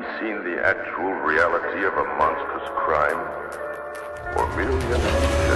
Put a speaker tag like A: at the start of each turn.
A: we seen the actual reality of a monstrous crime? Or merely of a tortured brain?